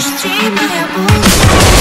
Почти моя боль